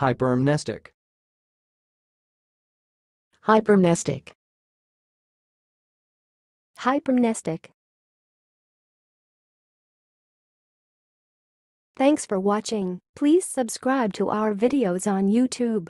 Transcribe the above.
Hypermnestic. Hypermnestic. Hypermnestic. Thanks for watching. Please subscribe to our videos on YouTube.